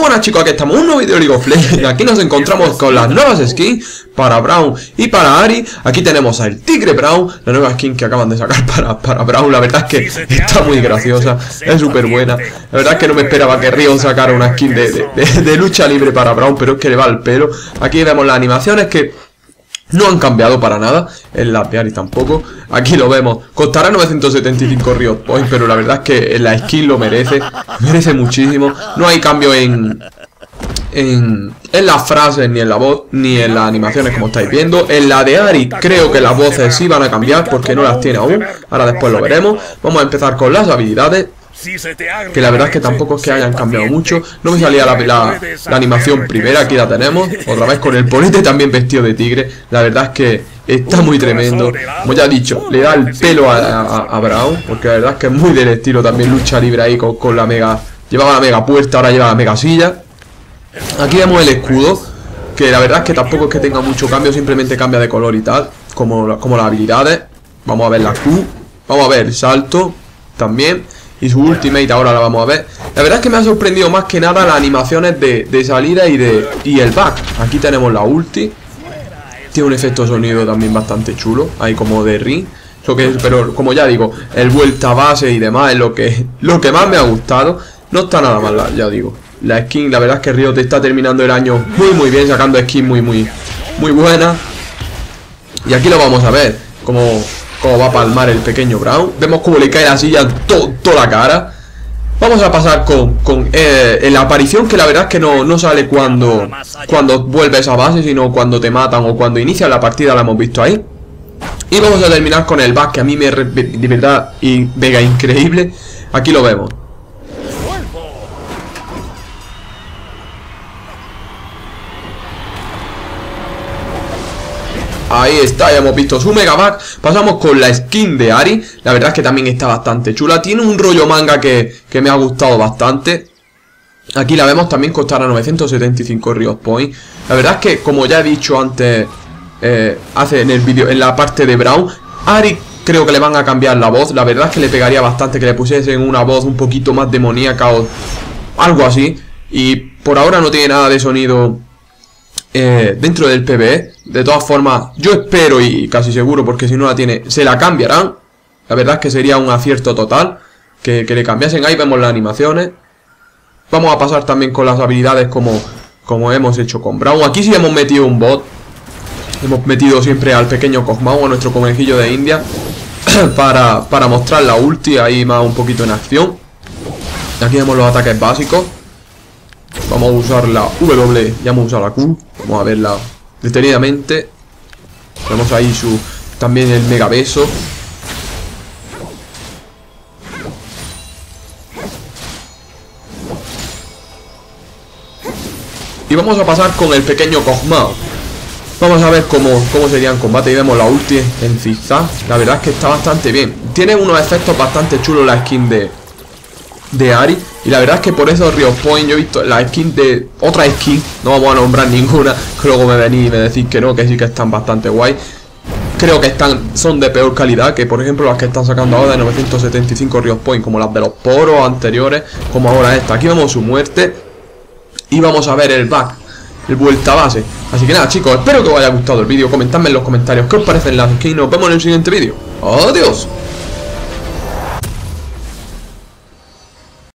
Buenas chicos, aquí estamos, un nuevo vídeo de League of Legends. Aquí nos encontramos con las nuevas skins para Brown y para Ari. Aquí tenemos al Tigre Brown, la nueva skin que acaban de sacar para, para Brown La verdad es que está muy graciosa, es súper buena. La verdad es que no me esperaba que Rio sacara una skin de, de lucha libre para Brown Pero es que le va al pelo. Aquí vemos las animaciones que no han cambiado para nada, en la Ari tampoco. Aquí lo vemos, costará 975 Riot Points Pero la verdad es que la skin lo merece. Merece muchísimo. No hay cambio en, en, en las frases, ni en la voz, ni en las animaciones como estáis viendo. En la de Ari creo que las voces sí van a cambiar porque no las tiene aún. Ahora después lo veremos. Vamos a empezar con las habilidades que la verdad es que tampoco es que hayan cambiado mucho. No me salía la, la, animación primera, aquí la tenemos. Otra vez con el ponete también vestido de tigre. La verdad es que está muy tremendo. Como ya he dicho, le da el pelo a, Brown Porque la verdad es que es muy del estilo también lucha libre ahí con, la mega Llevaba la mega puerta, ahora lleva la mega silla. Aquí vemos el escudo Que la verdad es que tampoco es que tenga mucho cambio Simplemente cambia de color y tal Como, como las habilidades. Vamos a ver la Q Vamos a ver el salto También y su ultimate ahora la vamos a ver. La verdad es que me ha sorprendido más que nada las animaciones de, salida y de y el back. Aquí tenemos la ulti. Tiene un efecto sonido también bastante chulo Ahí como de ring. Lo que, Pero como ya digo, el vuelta base y demás es lo que, lo que más me ha gustado. No está nada mal, ya digo. La skin, la verdad es que Río te está terminando el año muy muy bien Sacando skin muy muy muy buena Y aquí lo vamos a ver Como Cómo va a palmar el pequeño Brown. Vemos cómo le cae la silla toda la cara. Vamos a pasar con, con eh, la aparición que la verdad es que no, no sale cuando, cuando vuelves a base, sino cuando te matan o cuando inicia la partida, la hemos visto ahí. Y vamos a terminar con el back que a mí me de verdad y vega increíble. Aquí lo vemos. Ahí está, ya hemos visto su megaback. Pasamos con la skin de Ari. La verdad es que también está bastante chula. Tiene un rollo manga que, me ha gustado bastante. Aquí la vemos también costará 975 Rios Point. La verdad es que, como ya he dicho antes eh, Hace en el vídeo, en la parte de Brown Ari creo que le van a cambiar la voz. La verdad es que le pegaría bastante que le pusiesen una voz un poquito más demoníaca o algo así. Y por ahora no tiene nada de sonido eh, dentro del PBE. De todas formas, yo espero y casi seguro, porque si no la tiene, se la cambiarán. La verdad es que sería un acierto total que, le cambiasen. Ahí vemos las animaciones. Vamos a pasar también con las habilidades como, como hemos hecho con Brown. Aquí sí hemos metido un bot. Hemos metido siempre al pequeño Cosmao, a nuestro conejillo de India. para, para mostrar la ulti ahí más un poquito en acción. Aquí vemos los ataques básicos. Vamos a usar la W, ya hemos usado la Q. Vamos a verla detenidamente. Tenemos ahí su también el mega beso. Y vamos a pasar con el pequeño Cosmao. Vamos a ver cómo, cómo sería en combate. Y vemos la ulti en zigzag. La verdad es que está bastante bien. Tiene unos efectos bastante chulos la skin de, de Ari. Y la verdad es que por eso Rio Point yo he visto la skin de otra skin, no vamos a nombrar ninguna, que luego me venís y me decís que no, que sí que están bastante guay. Creo que están son de peor calidad que por ejemplo las que están sacando ahora de 975 Rio Point, como las de los poros anteriores, como ahora esta. Aquí vemos su muerte y vamos a ver el back, el vuelta base. Así que nada chicos, espero que os haya gustado el vídeo, comentadme en los comentarios qué os parecen las skins, nos vemos en el siguiente vídeo. Adiós.